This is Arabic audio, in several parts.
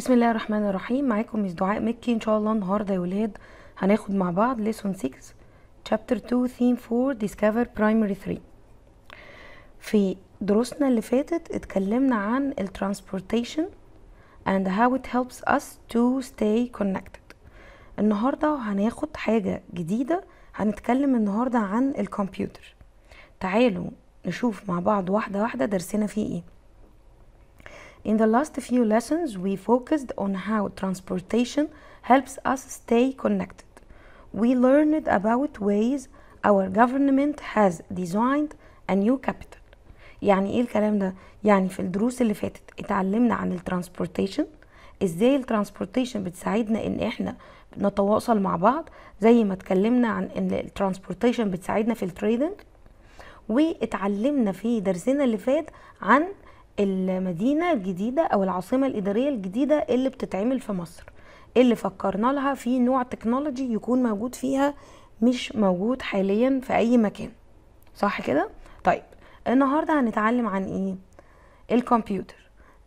بسم الله الرحمن الرحيم. معاكم مس دعاء مكي. إن شاء الله النهارده يا ولاد هناخد مع بعض lesson 6 chapter 2 theme 4 discover primary 3 في دروسنا اللي فاتت اتكلمنا عن ال transportation and how it helps us to stay connected. النهارده هناخد حاجة جديدة. هنتكلم النهارده عن الكمبيوتر تعالوا نشوف مع بعض واحدة واحدة درسنا فيه إيه. In the last few lessons, we focused on how transportation helps us stay connected. We learned about ways our government has designed a new capital. يعني إيه الكلام ده؟ يعني في الدروس اللي فاتت اتعلمنا عن ال transportation إزاي ال transportation بتساعدنا إن إحنا نتواصل مع بعض زي ما اتكلمنا عن إن ال transportation بتساعدنا في ال trading واتعلمنا في درسنا اللي فات عن المدينة الجديدة أو العاصمة الإدارية الجديدة اللي بتتعمل في مصر اللي فكرنا لها في نوع تكنولوجي يكون موجود فيها مش موجود حاليا في أي مكان صح كده؟ طيب النهاردة هنتعلم عن إيه؟ الكمبيوتر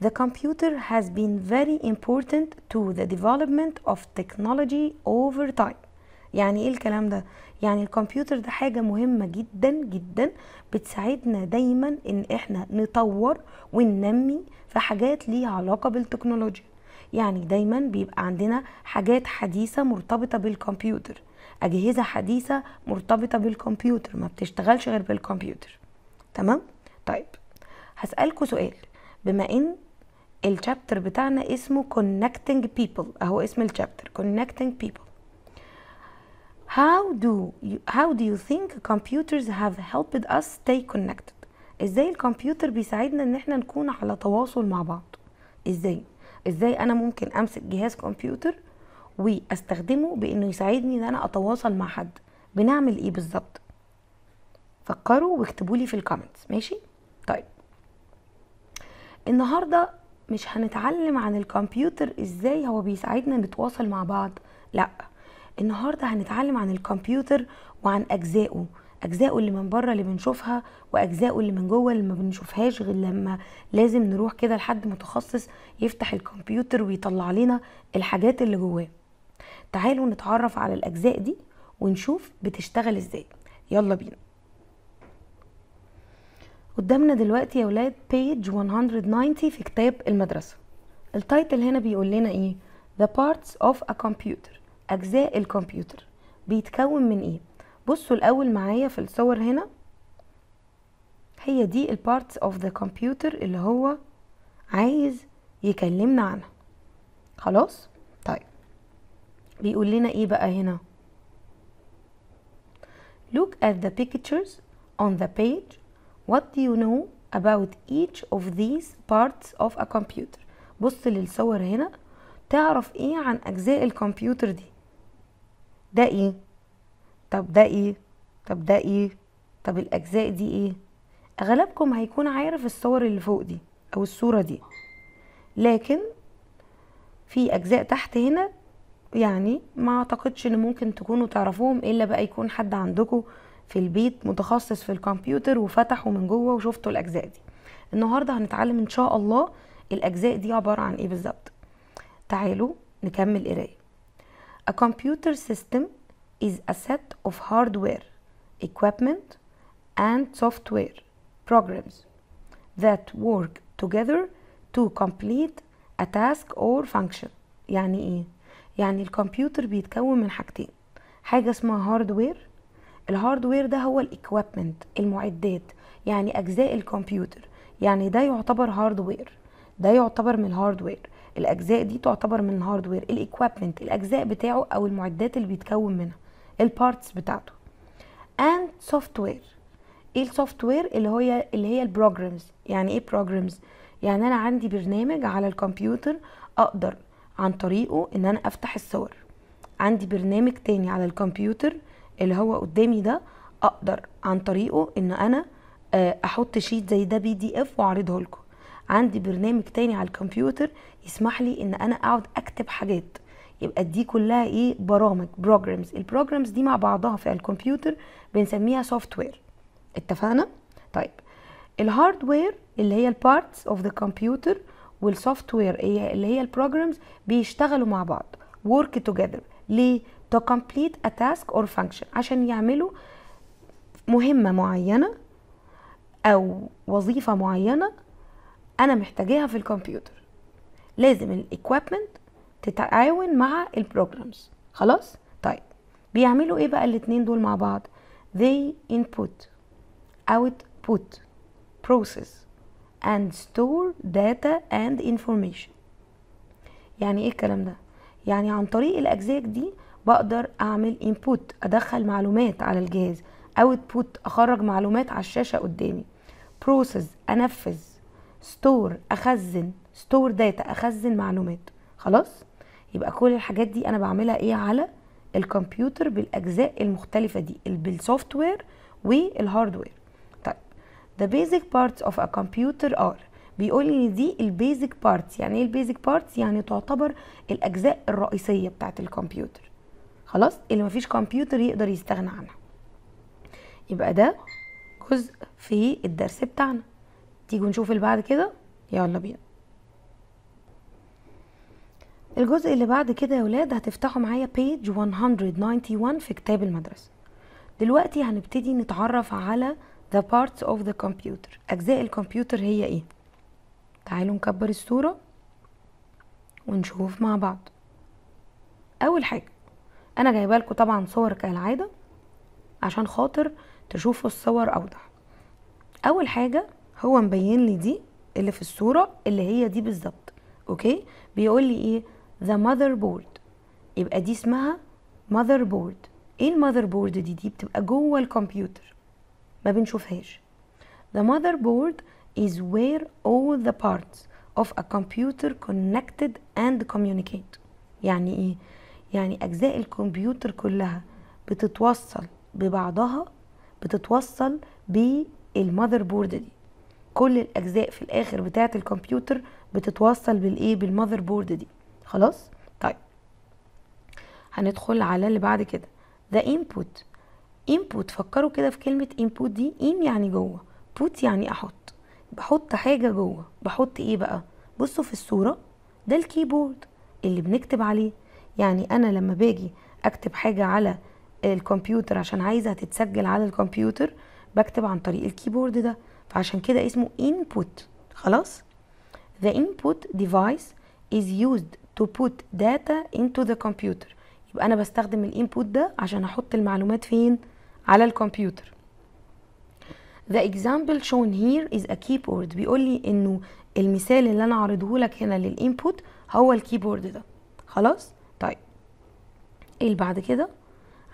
The computer has been very important to the development of technology over time يعني إيه الكلام ده يعني الكمبيوتر ده حاجة مهمة جدا جدا بتساعدنا دايما إن إحنا نطور وننمي في حاجات ليها علاقة بالتكنولوجيا. يعني دايما بيبقى عندنا حاجات حديثة مرتبطة بالكمبيوتر. أجهزة حديثة مرتبطة بالكمبيوتر ما بتشتغلش غير بالكمبيوتر. تمام؟ طيب هسألكوا سؤال. بما إن الشابتر بتاعنا اسمه connecting people أهو اسم الشابتر connecting people. How do you, how do you think computers have helped us stay connected? إزاي الكمبيوتر بيساعدنا إن إحنا نكون على تواصل مع بعض؟ إزاي؟ إزاي أنا ممكن أمسك جهاز كمبيوتر وأستخدمه بإنه يساعدني إن أنا أتواصل مع حد؟ بنعمل إيه بالظبط؟ فكروا واكتبوا لي في الكومنتس ماشي؟ طيب النهارده مش هنتعلم عن الكمبيوتر إزاي هو بيساعدنا نتواصل مع بعض لأ النهارده هنتعلم عن الكمبيوتر وعن أجزائه أجزائه اللي من بره اللي بنشوفها وأجزائه اللي من جوه اللي ما بنشوفهاش غير لما لازم نروح كده لحد متخصص يفتح الكمبيوتر ويطلع لنا الحاجات اللي جواه. تعالوا نتعرف على الأجزاء دي ونشوف بتشتغل إزاي. يلا بينا. قدامنا دلوقتي يا ولاد page 190 في كتاب المدرسة. ال title هنا بيقول لنا إيه؟ The parts of a computer. أجزاء الكمبيوتر. بيتكون من إيه؟ بصوا الأول معايا في الصور هنا. هي دي ال parts of the computer اللي هو عايز يكلمنا عنها. خلاص؟ طيب. بيقول لنا إيه بقى هنا؟ Look at the pictures on the page. What do you know about each of these parts of a computer? بص للصور هنا. تعرف إيه عن أجزاء الكمبيوتر دي؟ ده إيه؟ طب ده إيه؟ طب ده إيه؟ طب الأجزاء دي إيه؟ أغلبكم هيكون عارف الصور اللي فوق دي أو الصورة دي. لكن في أجزاء تحت هنا يعني ما أعتقدش إن ممكن تكونوا تعرفوهم إلا بقى يكون حد عندكم في البيت متخصص في الكمبيوتر وفتحوا من جوه وشفتوا الأجزاء دي. النهارده هنتعلم إن شاء الله الأجزاء دي عبارة عن إيه بالظبط. تعالوا نكمل قراية. A computer system is a set of hardware, equipment, and software programs that work together to complete a task or function. يعني إيه؟ يعني الكمبيوتر بيتكون من حاجتين. حاجة اسمها hardware ال hardware ده هو ال equipment المعدات يعني أجزاء الكمبيوتر. يعني ده يعتبر hardware ده يعتبر من ال hardware الأجزاء دي تعتبر من ال hardware ال equipment الأجزاء بتاعه أو المعدات اللي بيتكون منها ال parts بتاعته. and software إيه ال software اللي هي اللي هي ال programs يعني إيه programs يعني أنا عندي برنامج على الكمبيوتر أقدر عن طريقه إن أنا أفتح الصور. عندي برنامج تاني على الكمبيوتر اللي هو قدامي ده أقدر عن طريقه إن أنا أحط sheet زي ده PDF واعرضه لكم عندي برنامج تاني على الكمبيوتر يسمح لي إن أنا أقعد أكتب حاجات. يبقى دي كلها إيه؟ برامج programs ال programs دي مع بعضها في الكمبيوتر بنسميها software اتفقنا؟ طيب. ال hardware اللي هي ال parts of the computer وال software اللي هي ال programs بيشتغلوا مع بعض. work together. ليه؟ to complete a task or function. عشان يعملوا مهمة معينة أو وظيفة معينة أنا محتاجاها في الكمبيوتر. لازم ال equipment تتعاون مع ال programs خلاص؟ طيب. بيعملوا إيه بقى الاتنين دول مع بعض؟ They input output process and store data and information. يعني إيه الكلام ده؟ يعني عن طريق الأجزاء دي بقدر أعمل input أدخل معلومات على الجهاز. output أخرج معلومات على الشاشة قدامي. process أنفذ. Store أخزن store data أخزن معلومات. خلاص؟ يبقى كل الحاجات دي أنا بعملها إيه على الكمبيوتر بالأجزاء المختلفة دي بال software وال hardware. طيب the basic parts of a computer are. بيقول لي دي ال basic parts يعني إيه ال basic parts يعني تعتبر الأجزاء الرئيسية بتاعه الكمبيوتر. خلاص؟ اللي مفيش كمبيوتر يقدر يستغنى عنها. يبقى ده جزء في الدرس بتاعنا. تيجوا نشوف اللي بعد كده؟ يلا بينا. الجزء اللي بعد كده يا ولاد هتفتحوا معايا page 191 في كتاب المدرسة. دلوقتي هنبتدي نتعرف على the parts of the computer. أجزاء الكمبيوتر هي إيه؟ تعالوا نكبر الصورة ونشوف مع بعض. أول حاجة أنا جايبة لكم طبعا صور كالعادة عشان خاطر تشوفوا الصور أوضح. أول حاجة هو مبين لي دي اللي في الصورة اللي هي دي بالظبط okay؟ بيقول لي إيه؟ The motherboard. يبقى دي اسمها motherboard. إيه ال motherboard دي؟ دي بتبقى جوه الكمبيوتر. ما بنشوفهاش. The motherboard is where all the parts of a computer connected and communicate. يعني إيه؟ يعني أجزاء الكمبيوتر كلها بتتوصل ببعضها بتتوصل بال motherboard دي. كل الأجزاء في الآخر بتاعة الكمبيوتر بتتوصل بالإيه؟ بال motherboard دي. خلاص؟ طيب. هندخل على اللي بعد كده. The input. input فكروا كده في كلمة input دي. in يعني جوه. put يعني أحط. بحط حاجة جوه. بحط إيه بقى؟ بصوا في الصورة. ده ال keyboard اللي بنكتب عليه. يعني أنا لما باجي أكتب حاجة على الكمبيوتر عشان عايزة تتسجل على الكمبيوتر بكتب عن طريق ال keyboard ده. فعشان كده اسمه input. خلاص؟ The input device is used to put data into the computer. يبقى أنا بستخدم ال input ده عشان أحط المعلومات فين؟ على الكمبيوتر. The example shown here is a keyboard. بيقول لي إنه المثال اللي أنا عارضه لك هنا لل input هو ال keyboard ده. خلاص؟ طيب. إيه اللي بعد كده؟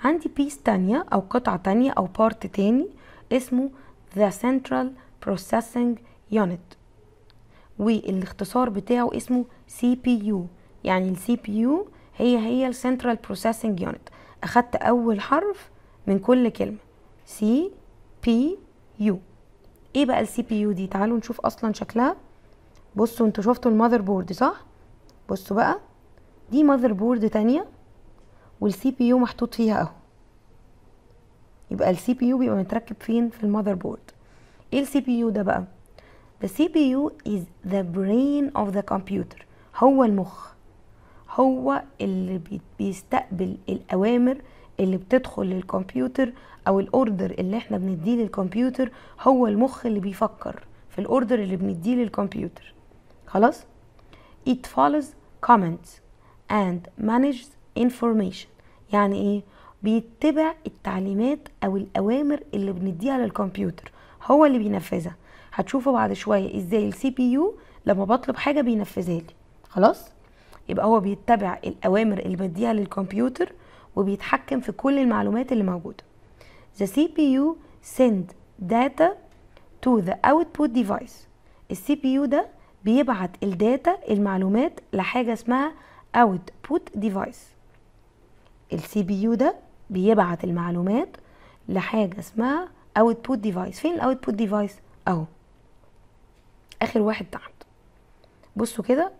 عندي piece تانية أو قطعة تانية أو part تاني اسمه the central processing unit. والاختصار بتاعه اسمه CPU يعني CPU هي هي ال central processing unit أخدت أول حرف من كل CPU إيه بقى CPU دي؟ تعالوا نشوف أصلا شكلها. بصوا أنتوا شفتوا ال motherboard صح؟ بصوا بقى. دي motherboard تانية وال CPU محطوط فيها أهو. يبقى ال CPU بيبقى متركب فين؟ في ال motherboard إيه ال CPU ده بقى؟ The CPU is the brain of the computer. هو المخ. هو اللي بيستقبل الأوامر اللي بتدخل للكمبيوتر أو الأوردر اللي إحنا بنديه للكمبيوتر. هو المخ اللي بيفكر في الأوردر اللي بنديه للكمبيوتر. خلاص؟ It follows comments and manages information. يعني إيه؟ بيتبع التعليمات أو الأوامر اللي بنديها للكمبيوتر. هو اللي بينفذها. هتشوفوا بعد شوية إزاي ال CPU لما بطلب حاجة بينفذها لي. خلاص؟ يبقى هو بيتبع الأوامر اللي بديها للكمبيوتر وبيتحكم في كل المعلومات اللي موجودة. The CPU send data to the output device. ال CPU ده بيبعت ال data المعلومات لحاجة اسمها output device. ال CPU ده بيبعت المعلومات لحاجة اسمها output device. فين ال output device أهو. آخر واحد تحت. بصوا كده.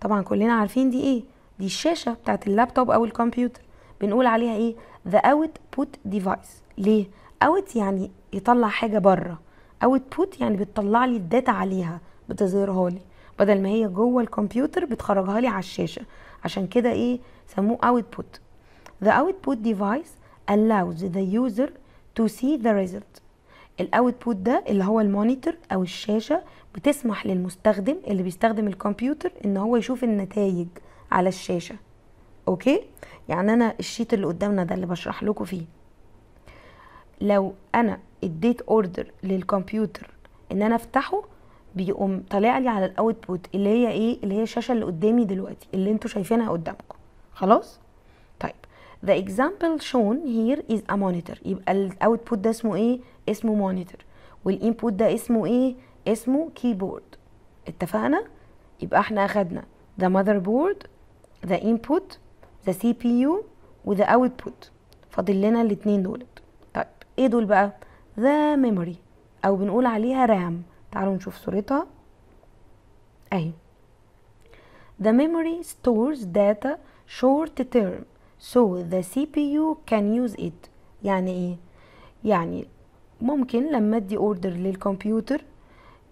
طبعا كلنا عارفين دي إيه؟ دي الشاشة بتاعت اللابتوب أو الكمبيوتر. بنقول عليها إيه؟ The output device. ليه؟ out يعني يطلع حاجة بره. output يعني بتطلع لي ال data عليها بتظهرها لي. بدل ما هي جوه الكمبيوتر بتخرجها لي على الشاشة. عشان كده إيه؟ سموه output. The output device allows the user to see the result. ال output ده اللي هو ال monitor أو الشاشة بتسمح للمستخدم اللي بيستخدم الكمبيوتر إن هو يشوف النتائج على الشاشة. أوكي؟ يعني أنا ال sheet اللي قدامنا ده اللي بشرح لكم فيه. لو أنا اديت order للكمبيوتر إن أنا أفتحه بيقوم طالع لي على ال output اللي هي إيه؟ اللي هي الشاشة اللي قدامي دلوقتي اللي أنتوا شايفينها قدامكم. خلاص؟ طيب. The example shown here is a monitor. يبقى ال output ده اسمه إيه؟ اسمه monitor وال input ده اسمه إيه؟ اسمه keyboard اتفقنا؟ يبقى إحنا أخدنا the motherboard the input the CPU و the output. فاضل لنا الاتنين دولت طيب إيه دول بقى؟ the memory. أو بنقول عليها RAM تعالوا نشوف صورتها. أهي. The memory stores data short term. So the CPU can use it. يعني إيه؟ يعني ممكن لما أدي order للكمبيوتر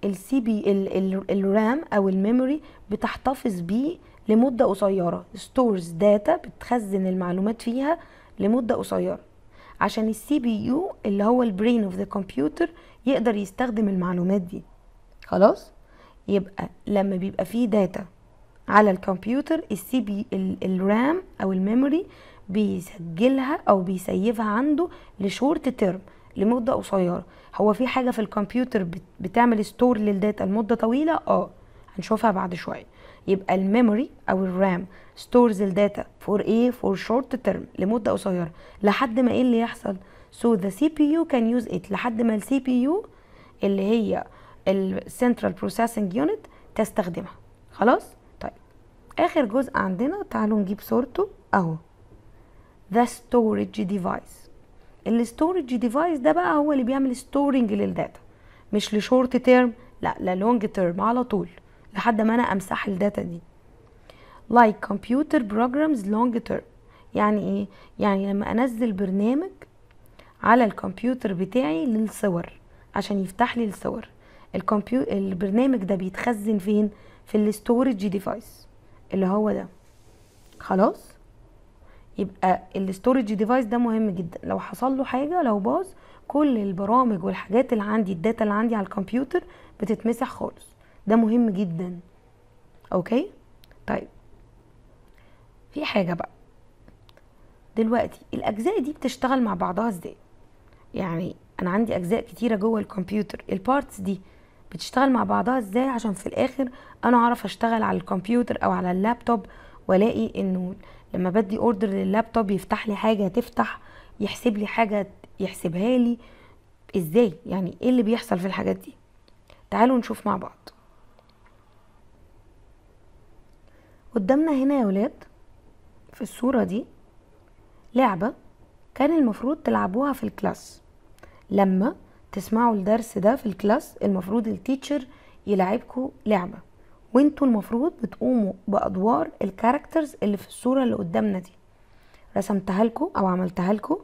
ال C ال RAM أو ال memory بتحتفظ بيه لمدة قصيرة. Stores data بتخزن المعلومات فيها لمدة قصيرة. عشان CPU اللي هو ال brain of the computer يقدر يستخدم المعلومات دي. خلاص؟ يبقى لما بيبقى فيه data على الكمبيوتر ال CP ال RAM أو ال memory بيسجلها أو بي save ها عنده ل short term لمدة قصيرة. هو في حاجة في الكمبيوتر بتعمل store لل data لمدة طويلة؟ آه. هنشوفها بعد شوية. يبقى ال memory أو ال RAM stores ال data for إيه for short term لمدة قصيرة. لحد ما إيه اللي يحصل؟ So the CPU can use it لحد ما ال CPU اللي هي ال central processing unit تستخدمها. خلاص؟ آخر جزء عندنا تعالوا نجيب صورته أهو. The storage device ال storage device ده بقى هو اللي بيعمل storing لل data. مش ل short term لا ل long term على طول لحد ما أنا أمسح ال data دي. Like computer programs long term. يعني إيه؟ يعني لما أنزل برنامج على الكمبيوتر بتاعي للصور عشان يفتح لي الصور. الكمبيوتر البرنامج ده بيتخزن فين؟ في ال storage device اللي هو ده. خلاص؟ يبقى ال storage device ده مهم جدا. لو حصل له حاجة لو باظ كل البرامج والحاجات اللي عندي ال data اللي عندي على الكمبيوتر بتتمسح خالص. ده مهم جدا. okay؟ طيب. في حاجة بقى. دلوقتي الأجزاء دي بتشتغل مع بعضها إزاي؟ يعني أنا عندي أجزاء كتيرة جوه الكمبيوتر. ال parts دي بتشتغل مع بعضها إزاي؟ عشان في الآخر أنا أعرف أشتغل على الكمبيوتر أو على اللابتوب وألاقي إنه لما بدي order لل laptop يفتح لي حاجة تفتح يحسب لي حاجة يحسبها لي. إزاي؟ يعني إيه اللي بيحصل في الحاجات دي؟ تعالوا نشوف مع بعض. قدامنا هنا يا ولاد في الصورة دي لعبة كان المفروض تلعبوها في ال class. لما تسمعوا الدرس ده في ال class المفروض ال teacher يلعبكوا لعبة. وانتوا المفروض بتقوموا بأدوار ال characters اللي في الصورة اللي قدامنا دي. رسمتها لكم أو عملتها لكم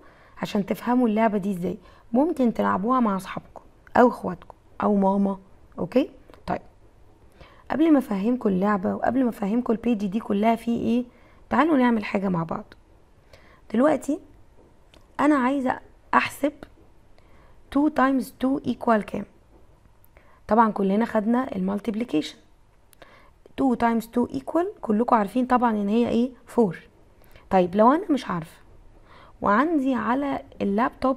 عشان تفهموا اللعبة دي إزاي. ممكن تلعبوها مع أصحابكم أو إخواتكم أو ماما okay؟ طيب. قبل ما أفهمكم اللعبة وقبل ما أفهمكم ال page دي كلها فيه إيه تعالوا نعمل حاجة مع بعض. دلوقتي أنا عايزة أحسب 2 times 2 equal كام طبعا كلنا خدنا ال multiplication. 2 times 2 equal كلكم عارفين طبعا إن هي إيه؟ 4 طيب لو أنا مش عارفة وعندي على اللابتوب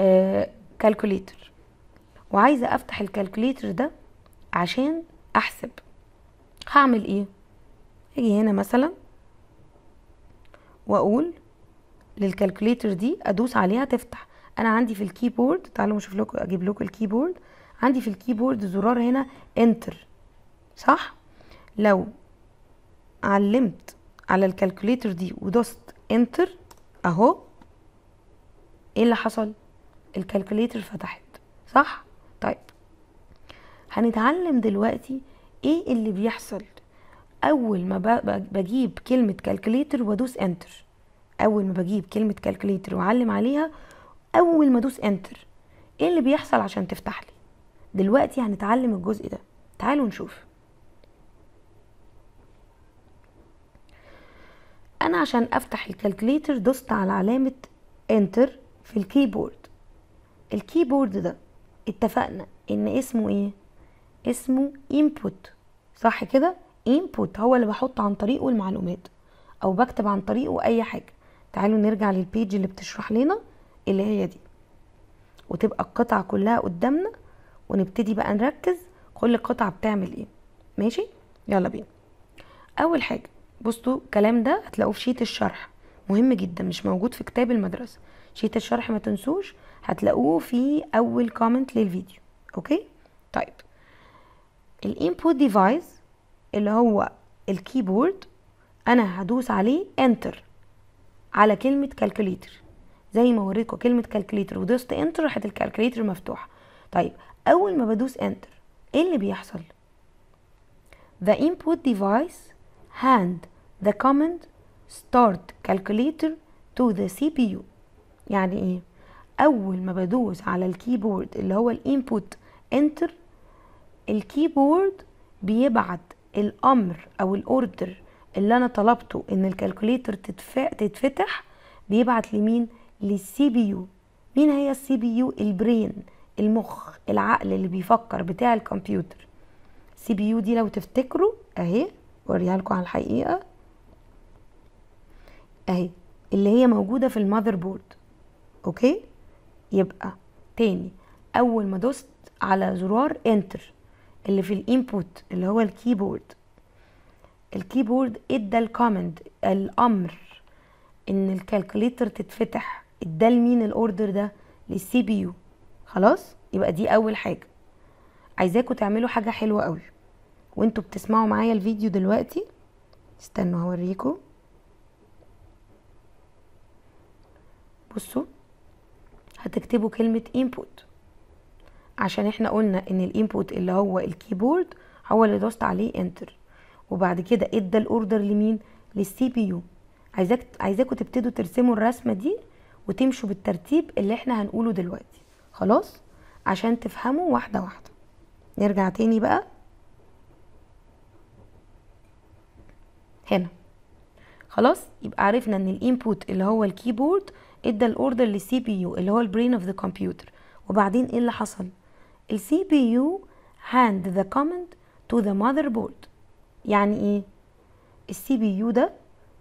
آه calculator وعايزة أفتح ال calculator ده عشان أحسب. هعمل إيه؟ أجي هنا مثلا وأقول لل calculator دي أدوس عليها تفتح. أنا عندي في ال keyboard تعالوا نشوف لكم أجيب لكم ال keyboard عندي في ال keyboard زرار هنا enter. صح؟ لو علمت على ال calculator دي ودوست enter أهو إيه اللي حصل؟ ال calculator فتحت. صح؟ طيب. هنتعلم دلوقتي إيه اللي بيحصل أول ما بجيب كلمة calculator وأدوس enter. أول ما بجيب كلمة calculator وأعلم عليها أول ما ادوس enter إيه اللي بيحصل عشان تفتح لي؟ دلوقتي هنتعلم الجزء ده. تعالوا نشوف. أنا عشان أفتح ال calculator دوست على علامة enter في ال keyboard. ال keyboard ده اتفقنا إن اسمه إيه؟ اسمه input. صح كده؟ input هو اللي بحط عن طريقه المعلومات أو بكتب عن طريقه أي حاجة. تعالوا نرجع لل page اللي بتشرح لنا. اللي هي دي. وتبقى القطعة كلها قدامنا ونبتدي بقى نركز كل قطعة بتعمل إيه. ماشي؟ يلا بينا. أول حاجة بصوا الكلام ده هتلاقوه في sheet الشرح. مهم جدا مش موجود في كتاب المدرسة. sheet الشرح ما تنسوش هتلاقوه في أول comment للفيديو. okay؟ طيب. ال input device اللي هو ال keyboard أنا هدوس عليه enter على كلمة calculator زي ما وريتكم كلمة calculator ودوست enter راحت ال calculator مفتوحة. طيب أول ما بدوس enter إيه اللي بيحصل؟ The input device hand the command start calculator to the CPU يعني إيه؟ أول ما بدوس على ال keyboard اللي هو ال input enter ال keyboard بيبعت الأمر أو ال order اللي أنا طلبته إن ال calculator تتفتح بيبعت لمين؟ لل CPU مين هي ال CPU ال brain المخ العقل اللي بيفكر بتاع الكمبيوتر. ال CPU دي لو تفتكروا أهي أوريها لكم على الحقيقة. أهي اللي هي موجودة في ال motherboard okay؟ يبقى تاني أول ما دوست على زرار enter اللي في ال input اللي هو ال keyboard. ال keyboard إدى ال command الأمر إن ال calculator تتفتح. ادى لمين ال order ده لل CPU خلاص؟ يبقى دي أول حاجة. عايزاكم تعملوا حاجة حلوة قوي. وانتوا بتسمعوا معايا الفيديو دلوقتي؟ استنوا هوريكم بصوا هتكتبوا كلمة input. عشان إحنا قلنا إن ال input اللي هو ال keyboard هو اللي دوست عليه enter وبعد كده ادى ال order لمين؟ لل CPU عايزاك عايزاكم تبتدوا ترسموا الرسمة دي وتمشوا بالترتيب اللي إحنا هنقوله دلوقتي. خلاص؟ عشان تفهموا واحدة واحدة. نرجع تاني بقى. هنا. خلاص؟ يبقى عرفنا إن ال input اللي هو ال keyboard ادى ال order لل CPU اللي هو ال brain of the computer وبعدين إيه اللي حصل؟ ال CPU hand the command to the motherboard. يعني إيه؟ ال CPU ده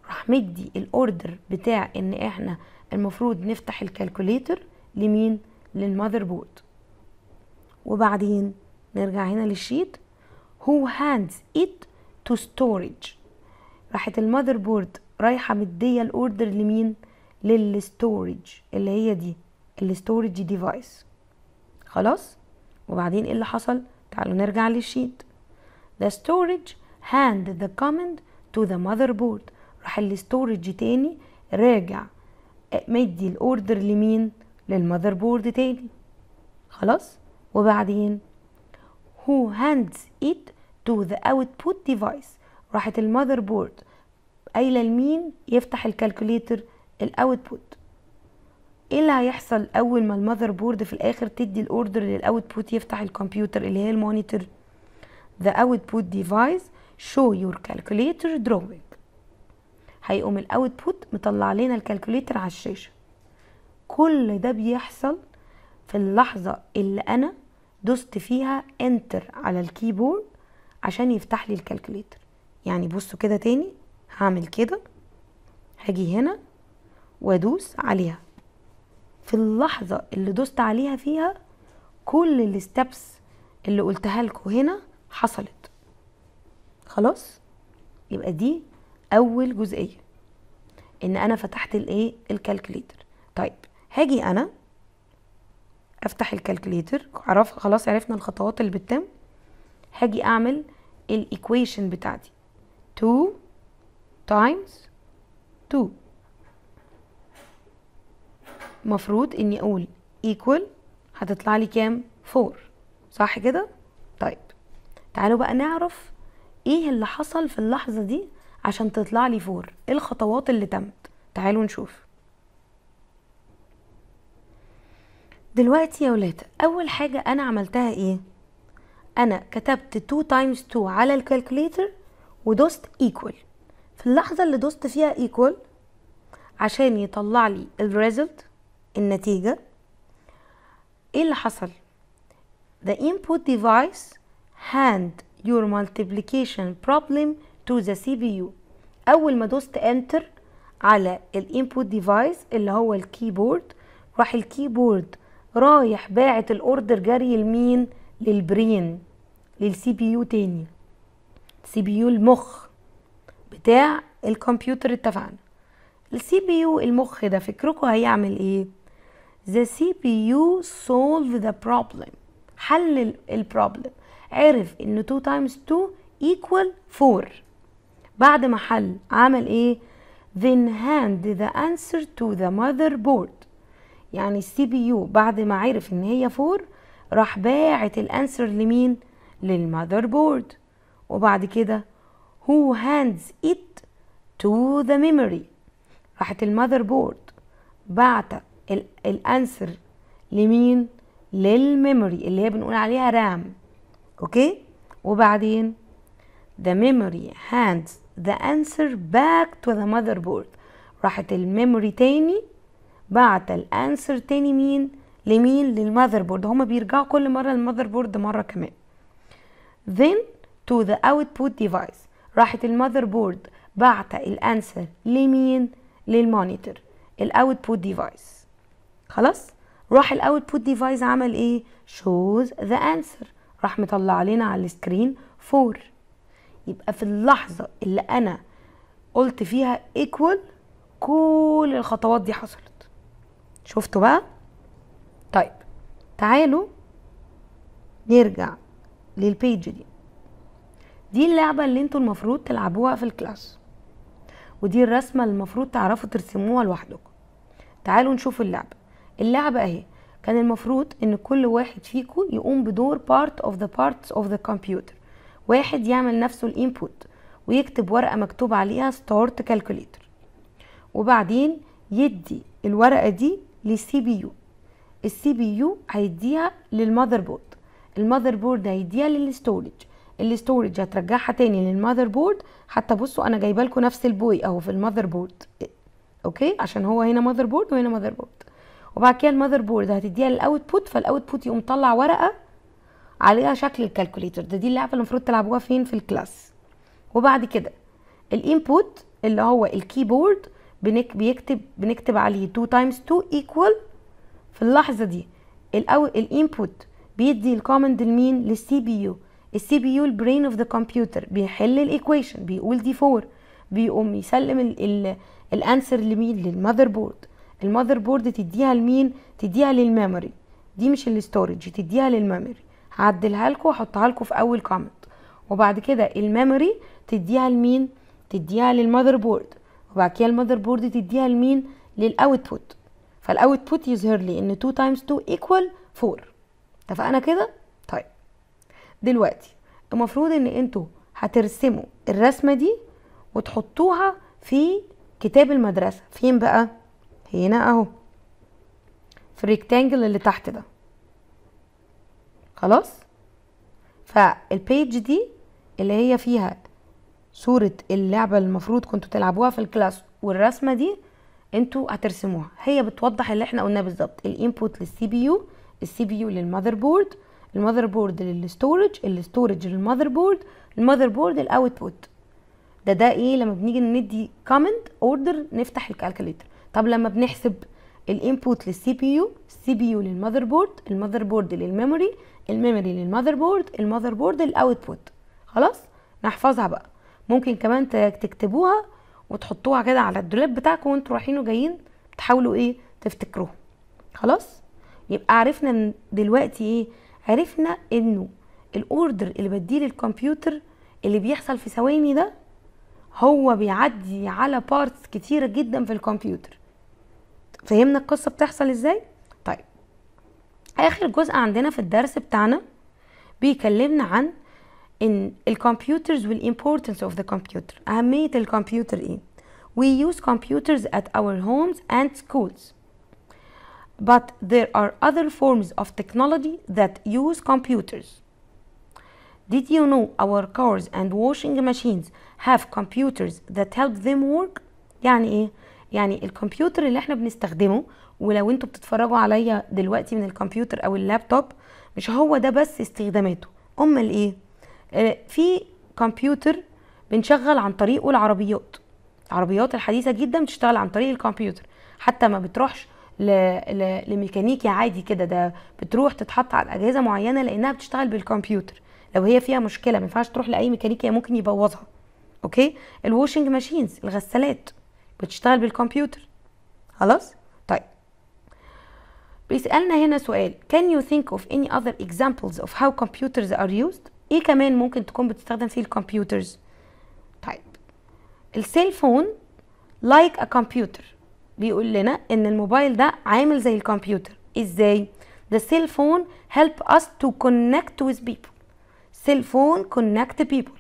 راح مدي ال order بتاع إن إحنا المفروض نفتح ال calculator لمين؟ لل motherboard وبعدين نرجع هنا لل sheet. Who hands it to storage راحت ال motherboard رايحة مدية ال order لمين؟ لل storage اللي هي دي ال storage device. خلاص؟ وبعدين إيه اللي حصل؟ تعالوا نرجع لل sheet. The storage hand the command to the motherboard. راح ال storage تاني راجع مدي ال order لمين؟ لل motherboard تاني. خلاص؟ وبعدين؟ Who hands it to the output device راحت ال motherboard قايلة لمين؟ يفتح ال calculator ال output إيه اللي هيحصل أول ما ال motherboard في الآخر تدي ال order لل output يفتح الكمبيوتر اللي هي ال monitor؟ The output device show your calculator drawing. هيقوم ال output مطلع لنا ال calculator على الشاشة. كل ده بيحصل في اللحظة اللي أنا دوست فيها enter على ال keyboard عشان يفتح لي ال calculator يعني بصوا كده تاني هعمل كده هاجي هنا وأدوس عليها. في اللحظة اللي دوست عليها فيها كل ال steps اللي قلتها لكم هنا حصلت. خلاص؟ يبقى دي أول جزئية إن أنا فتحت الإيه؟ ال calculator طيب هاجي أنا أفتح ال calculator عرف خلاص عرفنا الخطوات اللي بتتم. هاجي أعمل ال equation بتاعتي. 2 times 2 مفروض إني أقول equal هتطلع لي كام؟ 4 صح كده؟ طيب تعالوا بقى نعرف إيه اللي حصل في اللحظة دي عشان تطلع لي 4 إيه الخطوات اللي تمت؟ تعالوا نشوف. دلوقتي يا ولاد أول حاجة أنا عملتها إيه؟ أنا كتبت 2 times 2 على ال calculator ودوست equal. في اللحظة اللي دوست فيها equal عشان يطلع لي ال result النتيجة إيه اللي حصل؟ The input device hands your multiplication problem to the CPU أول ما دوست enter على ال input device اللي هو ال keyboard راح ال keyboard رايح باعت ال order جري لمين؟ لل brain لل CPU تاني. CPU المخ بتاع الكمبيوتر اتفقنا. ال CPU المخ ده فكركم هيعمل إيه؟ The CPU solves the problem. حل ال problem عرف إن 2 times 2 equal 4 بعد ما حل عمل إيه؟ Then hands the answer to the motherboard. يعني ال CPU بعد ما عرف إن هي 4 راح باعت ال answer لمين؟ لل motherboard. وبعد كده who hands it to the memory راحت ال motherboard بعت ال answer لمين؟ لل memory اللي هي بنقول عليها RAM okay؟ وبعدين the memory hands the answer back to the motherboard. راحت ال memory تاني بعت ال answer تاني مين؟ لمين؟ لل motherboard هما بيرجعوا كل مرة لل motherboard مرة كمان. Then to the output device. راحت ال motherboard بعت ال answer لمين؟ لل monitor. ال output device خلاص؟ راح ال output device عمل إيه؟ Shows the answer. راح مطلع لنا على ال screen 4 يبقى في اللحظة اللي أنا قلت فيها equal كل الخطوات دي حصلت. شفتوا بقى؟ طيب تعالوا نرجع للبيج دي. دي اللعبة اللي أنتوا المفروض تلعبوها في الكلاس. ودي الرسمة اللي المفروض تعرفوا ترسموها لوحدكم. تعالوا نشوف اللعبة. اللعبة اهي. كان المفروض إن كل واحد فيكم يقوم بدور part of the parts of the computer. واحد يعمل نفسه ال input ويكتب ورقة مكتوب عليها start calculator. وبعدين يدي الورقة دي لل CPU ال CPU هيديها لل motherboard ال motherboard هيديها لل storage ال storage هترجعها تاني لل motherboard حتى بصوا أنا جايبة لكم نفس ال boy أهو في ال motherboard okay؟ عشان هو هنا motherboard وهنا motherboard وبعد كده ال motherboard هتديها لل output فال output يقوم طلع ورقة عليها شكل ال calculator ده دي اللعبة اللي المفروض تلعبوها فين؟ في ال class. وبعد كده ال input اللي هو ال keyboard بنك بيكتب بنكتب عليه 2 times 2 equal. في اللحظة دي الأول ال input بيدي ال command لمين؟ لل CPU ال CPU ال brain of the computer بيحل ال equation بيقول دي 4 بيقوم يسلم ال answer لمين لل motherboard ال motherboard تديها لمين؟ تديها لل memory دي مش ال storage تديها لل memory هعدلها لكم وأحطها لكم في أول comment وبعد كده ال memory تديها لمين؟ تديها لل motherboard وبعد كده ال motherboard تديها لمين؟ لل output فال output يظهر لي إن 2 times 2 equal 4 اتفقنا كده؟ طيب. دلوقتي المفروض إن أنتوا هترسموا الرسمة دي وتحطوها في كتاب المدرسة. فين بقى؟ هنا أهو. في ال rectangle اللي تحت ده. خلاص؟ فال page دي اللي هي فيها صورة اللعبة اللي المفروض كنتوا تلعبوها في ال class والرسمة دي أنتوا هترسموها. هي بتوضح اللي إحنا قلناه بالظبط ال input لل CPU ال CPU لل motherboard ال motherboard لل storage ال storage لل motherboard ال motherboard ال output ده ده إيه؟ لما بنيجي ندي command order نفتح ال calculator طب لما بنحسب ال input لل CPU ال CPU لل motherboard ال motherboard لل memory ال memory لل motherboard ال motherboard لل output. خلاص؟ نحفظها بقى. ممكن كمان تكتبوها وتحطوها كده على الدولاب بتاعكم وانتوا رايحين وجايين تحاولوا إيه؟ تفتكروها خلاص؟ يبقى عرفنا دلوقتي إيه؟ عرفنا انه ال order اللي بديه للكمبيوتر اللي بيحصل في ثواني ده هو بيعدي على parts كتيرة جدا في الكمبيوتر. فهمنا القصة بتحصل إزاي؟ اخر جزء عندنا في الدرس بتاعنا بيكلمنا عن ان ال computers وال importance of the computer اهميه الكمبيوتر إيه we use computers at our homes and schools but there are other forms of technology that use computers Did you know our cars and washing machines have computers that help them work يعني إيه يعني الكمبيوتر اللي إحنا بنستخدمه ولو أنتوا بتتفرجوا عليا دلوقتي من الكمبيوتر أو اللابتوب مش هو ده بس استخداماته. أمال إيه؟ آه في كمبيوتر بنشغل عن طريقه العربيات. العربيات الحديثة جدا بتشتغل عن طريق الكمبيوتر. حتى ما بتروحش ل... ل... لميكانيكي عادي كده ده بتروح تتحط على أجهزة معينة لأنها بتشتغل بالكمبيوتر. لو هي فيها مشكلة ما ينفعش تروح لأي ميكانيكي ممكن يبوظها. أوكي؟ ال washing machines الغسالات بتشتغل بالكمبيوتر. خلاص؟ بيسألنا هنا سؤال. Can you think of any other examples of how computers are used? إيه كمان ممكن تكون بتستخدم فيه ال computers؟ طيب. ال cell phone like a computer. بيقول لنا إن الموبايل ده عامل زي الكمبيوتر. إزاي؟ The cell phone help us to connect with people. Cell phone connect people.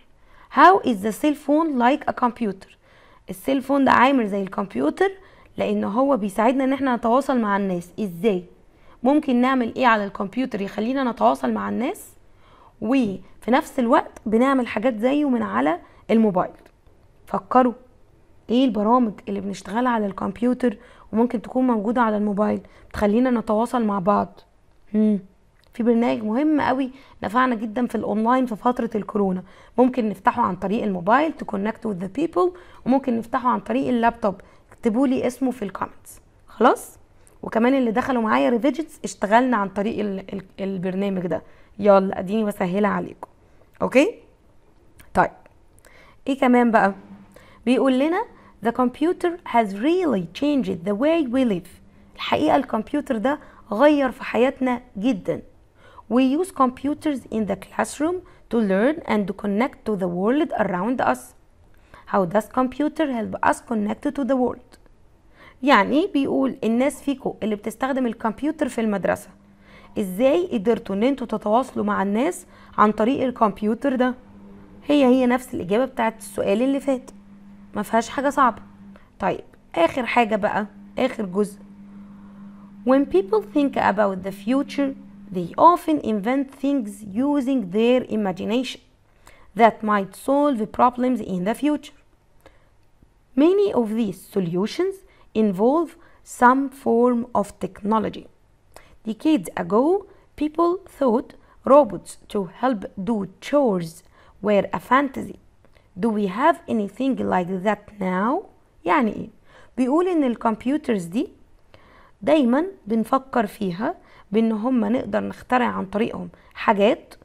How is the cell phone like a computer? ال cell phone ده عامل زي الكمبيوتر لأن هو بيساعدنا إن إحنا نتواصل مع الناس. إزاي؟ ممكن نعمل إيه على الكمبيوتر يخلينا نتواصل مع الناس؟ وفي نفس الوقت بنعمل حاجات زيه من على الموبايل. فكروا إيه البرامج اللي بنشتغلها على الكمبيوتر وممكن تكون موجودة على الموبايل بتخلينا نتواصل مع بعض؟ مم. في برنامج مهم قوي نفعنا جدا في الأونلاين في فترة الكورونا. ممكن نفتحه عن طريق الموبايل to connect with the people وممكن نفتحه عن طريق اللابتوب. اكتبوا لي اسمه في ال comments خلاص؟ وكمان اللي دخلوا معايا revisions اشتغلنا عن طريق ال ال البرنامج ده يلا اديني بسهلها عليكم أوكي طيب إيه كمان بقى بيقول لنا the computer has really changed the way we live الحقيقة الكمبيوتر ده غير في حياتنا جدا We use computers in the classroom to learn and to connect to the world around us. How does computer help us connect to the world? يعني بيقول الناس فيكم اللي بتستخدم الكمبيوتر في المدرسة. إزاي قدرتوا إن أنتوا تتواصلوا مع الناس عن طريق الكمبيوتر ده؟ هي هي نفس الإجابة بتاعت السؤال اللي فات. ما فيهاش حاجة صعبة. طيب آخر حاجة بقى آخر جزء. When people think about the future they often invent things using their imagination that might solve problems in the future. Many of these solutions involve some form of technology. Decades ago, people thought robots to help do chores were a fantasy. Do we have anything like that now? يعني إيه؟ بيقول إن الكمبيوترز دي دايما بنفكر فيها بإن هم نقدر نخترع عن طريقهم حاجات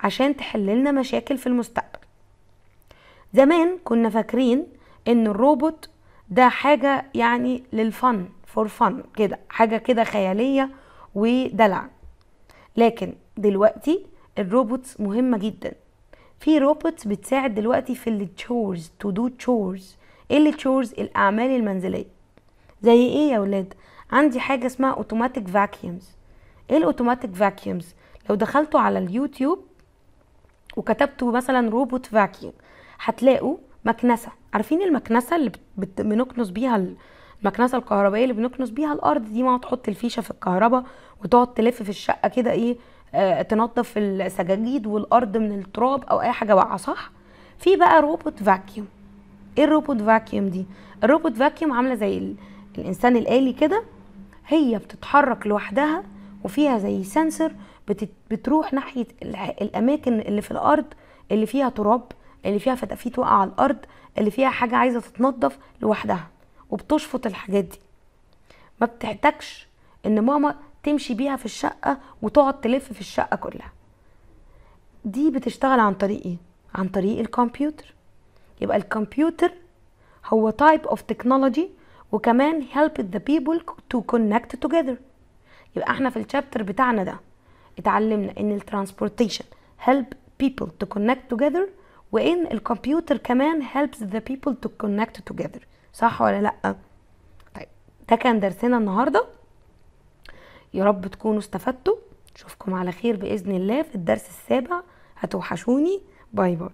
عشان تحللنا مشاكل في المستقبل زمان كنا فاكرين إن الروبوت ده حاجة يعني لل fun for fun كده حاجة كده خيالية ودلع. لكن دلوقتي ال robots مهمة جدا. في robots بتساعد دلوقتي في ال chores to do chores إيه ال chores الأعمال المنزلية. زي إيه يا ولاد؟ عندي حاجة اسمها automatic vacuums إيه ال automatic vacuums لو دخلتوا على اليوتيوب وكتبتوا مثلا robot vacuum هتلاقوا مكنسة. عارفين المكنسة اللي. بنكنس بيها المكنسة الكهربائية اللي بنكنس بيها الأرض دي؟ ما تحط الفيشة في الكهرباء وتقعد تلف في الشقة كده إيه آه تنظف السجاجيد والأرض من التراب أو أي حاجة واقعة صح؟ في بقى robot vacuum. إيه ال robot vacuum دي؟ ال robot vacuum عاملة زي ال... الإنسان الآلي كده هي بتتحرك لوحدها وفيها زي سنسور بت... بتروح ناحية الأماكن اللي في الأرض اللي فيها تراب اللي فيها فتافيت واقعة على الأرض اللي فيها حاجة عايزة تتنضف لوحدها وبتشفط الحاجات دي. ما بتحتاجش إن ماما تمشي بيها في الشقة وتقعد تلف في الشقة كلها. دي بتشتغل عن طريق إيه؟ عن طريق الكمبيوتر. يبقى الكمبيوتر هو type of technology وكمان help the people to connect together. يبقى إحنا في ال chapter بتاعنا ده اتعلمنا إن ال transportation help people to connect together وإن الكمبيوتر كمان helps the people to connect together. صح ولا لأ؟ طيب ده كان درسنا النهارده. يا رب تكونوا استفدتوا. اشوفكم على خير بإذن الله في الدرس السابع. هتوحشوني. bye bye.